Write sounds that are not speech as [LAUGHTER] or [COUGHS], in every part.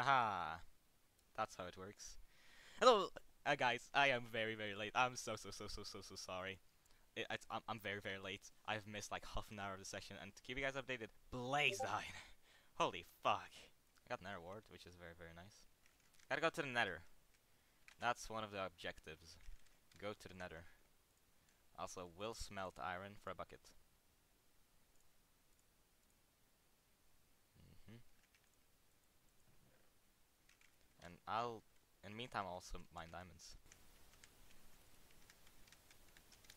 Haha. That's how it works. Hello, uh, guys. I am very, very late. I'm so, so, so, so, so, so sorry. It, I'm, I'm very, very late. I've missed like half an hour of the session, and to keep you guys updated, Blaze died. Holy fuck. I got an award, which is very, very nice. Gotta go to the nether. That's one of the objectives. Go to the nether. Also, will smelt iron for a bucket. I'll, in the meantime, I'll also mine diamonds.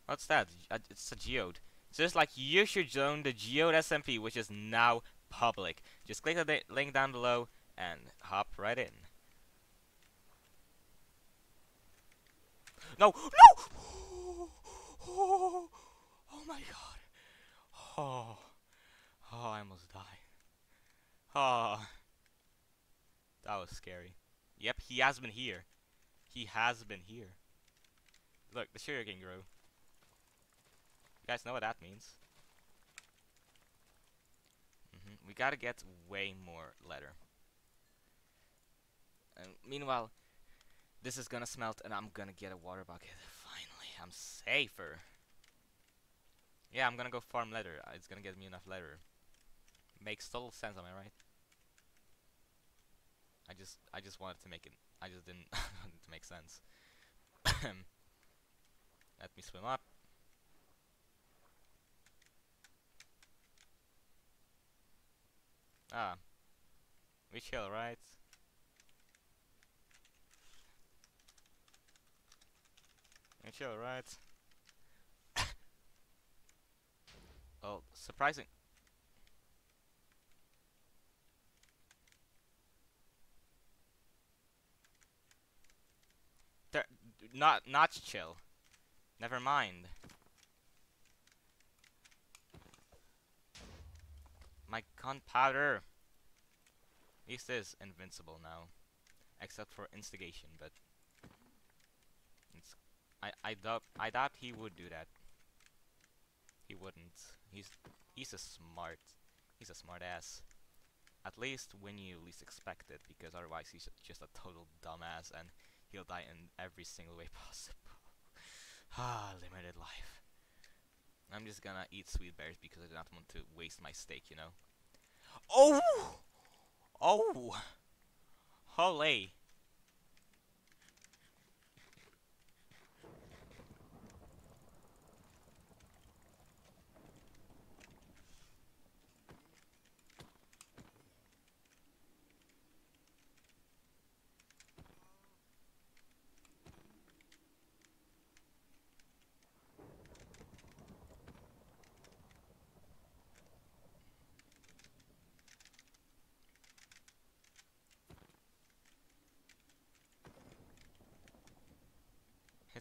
What's that? It's a geode. It's like you should join the Geode SMP, which is now public. Just click the link down below and hop right in. No! No! Oh, [GASPS] oh my god. Oh. Oh, I almost died. Oh. That was scary. Yep, he has been here. He has been here. Look, the sugarcane grew. You guys know what that means. Mm -hmm. We gotta get way more leather. And meanwhile, this is gonna smelt and I'm gonna get a water bucket. Finally, I'm safer. Yeah, I'm gonna go farm leather. Uh, it's gonna get me enough leather. Makes total sense, am I right? I just, I just wanted to make it. I just didn't [LAUGHS] want it to make sense. [COUGHS] Let me swim up. Ah. We chill, right? We chill, right? well, surprising. Not, not chill. Never mind. My gunpowder! This is invincible now. Except for instigation, but... I, I doubt, I doubt he would do that. He wouldn't. He's, he's a smart, he's a smart ass. At least when you least expect it, because otherwise he's just a total dumbass and he'll die in every single way [LAUGHS] possible. ah, limited life. I'm just gonna eat sweet berries because I do not want to waste my steak, you know. Oh! Oh! Holy!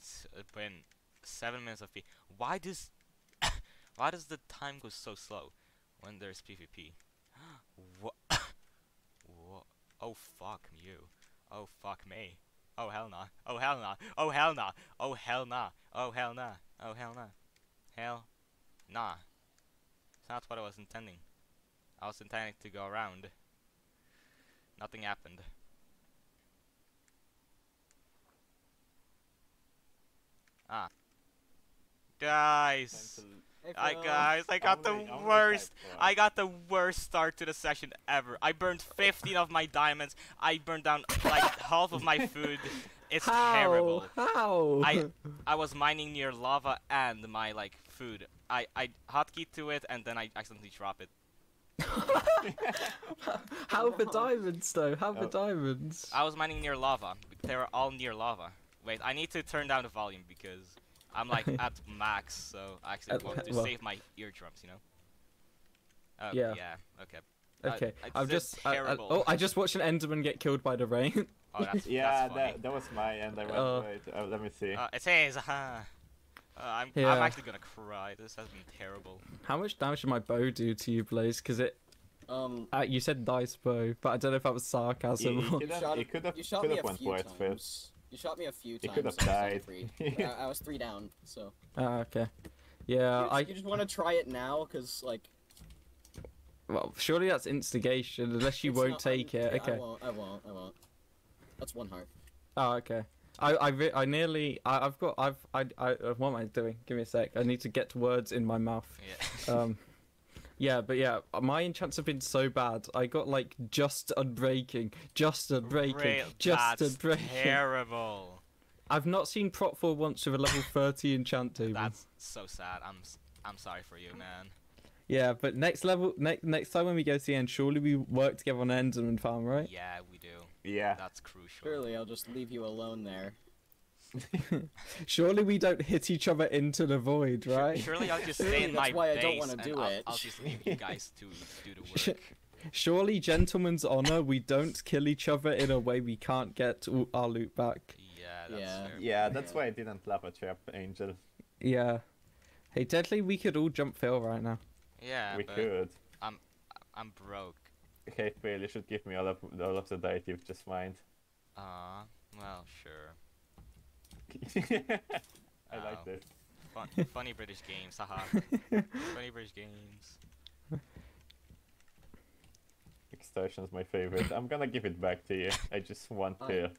It's uh, been seven minutes of P. Why does [COUGHS] why does the time go so slow when there's PvP? [GASPS] what? [COUGHS] what? Oh fuck you! Oh fuck me! Oh hell nah! Oh hell nah! Oh hell nah! Oh hell nah! Oh hell nah! Oh hell nah! Hell nah! It's not what I was intending. I was intending to go around. Nothing happened. Ah. Guys. I guys, I got the worst. I got the worst start to the session ever. I burned [LAUGHS] 15 of my diamonds. I burned down like [LAUGHS] half of my food. It's How? terrible. How? I I was mining near lava and my like food. I I hotkey to it and then I accidentally drop it. [LAUGHS] How the diamonds though? How the Oh. diamonds? I was mining near lava. They were all near lava. Wait, I need to turn down the volume because I'm like [LAUGHS] at max, so I actually At- want to well- save my eardrums, you know? Oh, Yeah. Yeah, okay. Uh, Okay, it's I'm just just. I, I, oh, I just watched an Enderman get killed by the rain. [LAUGHS] Oh, that's, Yeah, that's funny. that, that was my end. I went Uh, wait, uh, let me see. Uh, it says, uh, uh, I'm, I'm actually gonna cry. This has been terrible. How much damage did my bow do to you, Blaze? Because it. Um, Uh, you said dice bow, but I don't know if that was sarcasm. he or- could you shot, he could have, you shot could me have a went few white times. first. You shot me a few He times. could have so I was died. Three. [LAUGHS] I, I was three down, so. Ah, okay. Yeah, you, I. just, you just want to try it now, cause like. Well, surely that's instigation, unless you won't not- I'm- take it. yeah, I okay. won't. I won't. I won't. That's one heart. Oh, okay. I I, I nearly I, I've got I've I, I uh, what am I doing? Give me a sec. I need to get words in my mouth. Yeah. Um, [LAUGHS] yeah, but yeah, my enchants have been so bad. I got like just unbreaking, just unbreaking, Great, just that's unbreaking. terrible. I've not seen prot 4 once with a level 30 enchant [LAUGHS] table. That's so sad. I'm s- I'm sorry for you, man. Yeah, but next level, next next time when we go to the end, surely we work together on Enderman Farm, right? Yeah, we do. Yeah. That's crucial. Surely I'll just leave you alone there. [LAUGHS] Surely we don't hit each other into the void, right? Surely I'll just Surely stay in that's my why I base don't wanna and do I'll, it. I'll just leave you guys to do the work. [LAUGHS] Surely, gentlemen's honor, we don't kill each other in a way we can't get all our loot back. Yeah, that's Yeah. fair. Yeah, that's why I didn't love a trap, Angel. Yeah. Hey, Deadly, we could all jump Phil right now. Yeah, we but could. I'm I'm broke. Kate you should give me all of all of the diet you've just mined. Uh, well, sure. I like this. Fun, [LAUGHS] funny British games, haha. [LAUGHS] funny British games. Extortion's my favorite. I'm gonna give it back to you. I just want Fine. to.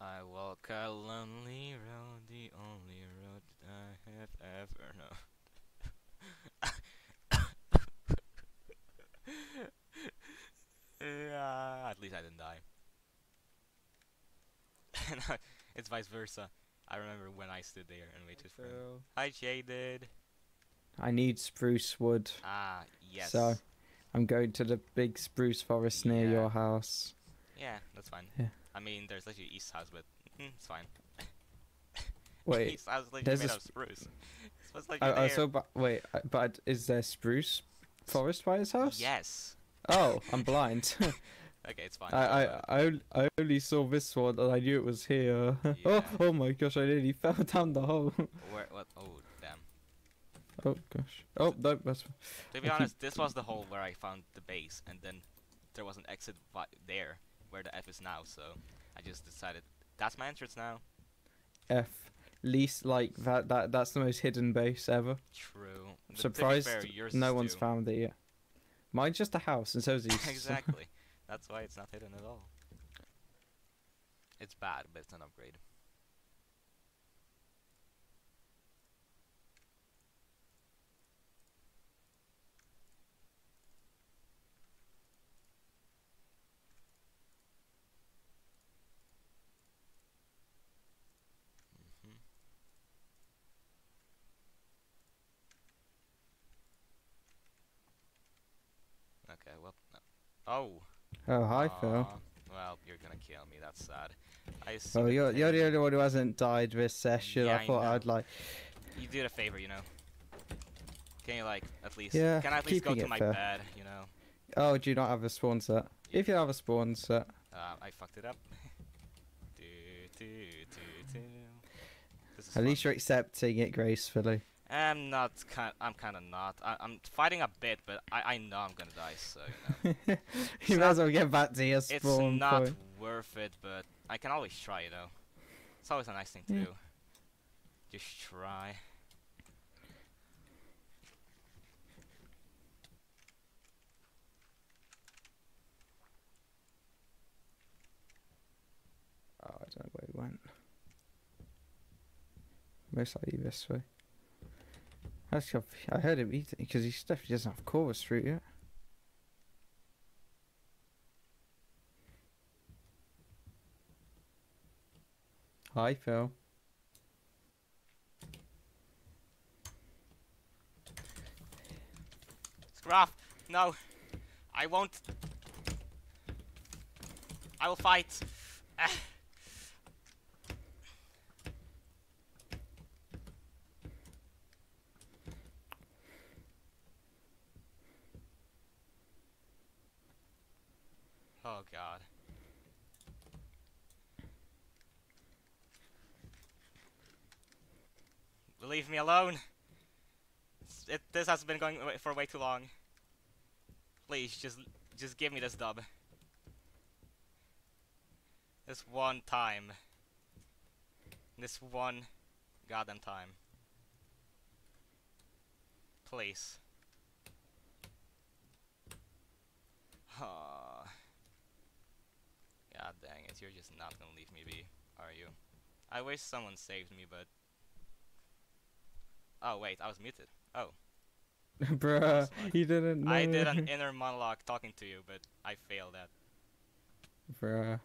I walk a lonely road, the only road that I have ever known. [LAUGHS] yeah, at least I didn't die. No, it's vice versa. I remember when I stood there and waited for him. Hi, Jaedid. I need spruce wood. Ah, yes. So, I'm going to the big spruce forest near Yeah. your house. Yeah, that's fine. Yeah. I mean, there's literally East House, but mm, it's fine. [LAUGHS] Wait, East House is literally there's made a out of spruce. It's like I, in I saw, but wait, uh, but is there spruce forest by his house? Yes. Oh, I'm blind. [LAUGHS] Okay, it's fine. I, I. I, only saw this one and I knew it was here. [LAUGHS] Yeah. oh, oh my gosh, I nearly [LAUGHS] fell down the hole. Where? What? Oh, damn. oh gosh. Oh, no, that's. To be honest, this was the hole where I found the base, and then there was an exit there where the F is now. So I just decided that's my entrance now. F. Least like that. That that's the most hidden base ever. True. But Surprised fair, no is one's too. found it yet. Mine's just a house, and so's [LAUGHS] East. exactly. That's why it's not hidden at all. It's bad, but it's an upgrade. Mhm. Okay, well, no. oh. Oh, hi, Phil. Well, you're gonna kill me. That's sad. I Oh, you're you're the only one who hasn't died this session. Yeah, I I thought know. I'd like. You did a favor, you know. Can you like at least? Yeah, Can I at least go to my fair. bed? You know. Oh, do you not have a spawn set? Yeah. If you have a spawn set, Uh, I fucked it up. [LAUGHS] do, do, do, do. At fun. least you're accepting it gracefully. I'm not kind. I'm kind of not. I, I'm fighting a bit, but I, I know I'm gonna die. So you know. [LAUGHS] you might as well get back to your spawn. it's not point. worth it, but I can always try. You know. It's always a nice thing to Yeah. do. Just try. Oh, I don't know where he went. Most likely this way. I've- I heard him eating because he definitely doesn't have chorus fruit yet. Hi, Phil. Scruff, no, I won't. I will fight. Ah. Oh God. Leave me alone. It, this has been going for way too long. Please, just just give me this dub. This one time. This one goddamn time. Please. God you're just not gonna leave me be, are you? I wish someone saved me, but... Oh, wait, I was muted. Oh, [LAUGHS] Bruh, he didn't know. I did an [LAUGHS] inner monologue talking to you, but I failed at. Bruh.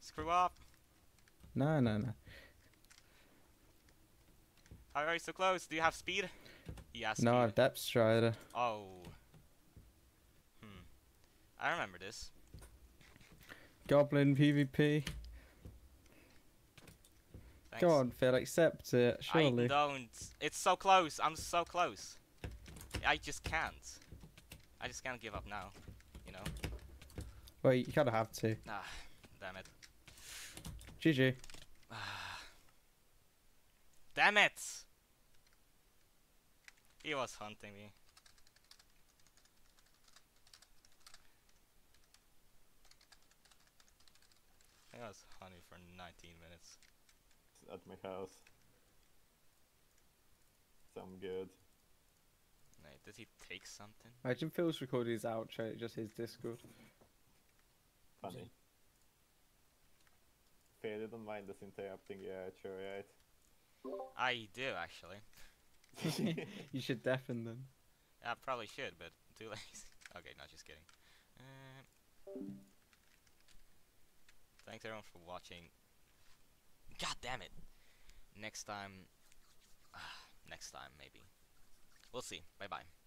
Screw up! No, no, no. How are you so close? Do you have speed? Yes. No. I've Depth Strider. Oh. I remember this. Goblin PvP. Thanks. Go on, Phil, accept it, surely. I don't. It's so close. I'm so close. I just can't. I just can't give up now. You know? Well, you kind of have to. Ah, damn it. GG. Damn it! He was hunting me. Was hunting for 19 minutes. at my house. So I'm good. Wait, did he take something? Imagine Phil's recording his outro, just his Discord. Funny. Fair, you don't mind us interrupting your outro, right? I do actually. [LAUGHS] you should deafen them. I probably should, but too lazy. [LAUGHS] okay, not just kidding. Um, thanks everyone for watching. God damn it! Next time, [SIGHS] next time maybe. We'll see. Bye bye.